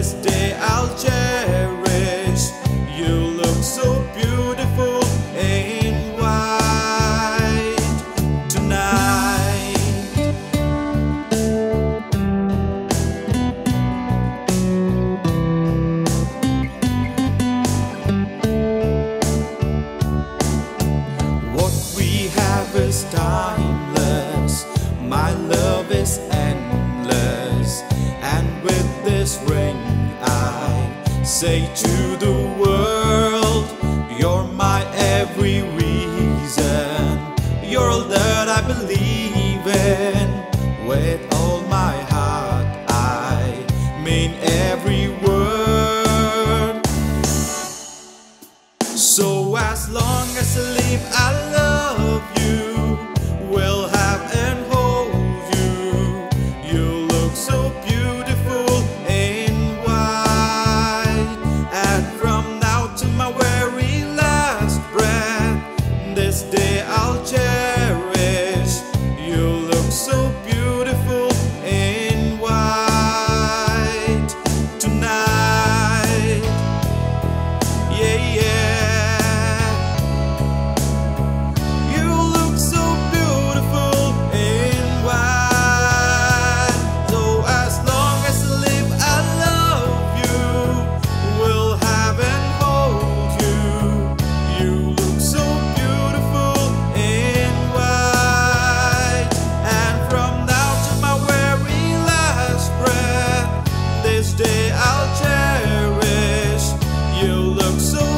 this day I'll cherish. You look so beautiful in white tonight. What we have is timeless. My love is. say to the world, You're my every reason, you're all that I believe in. With all my heart, I mean every word. So as long as I live, I love. look so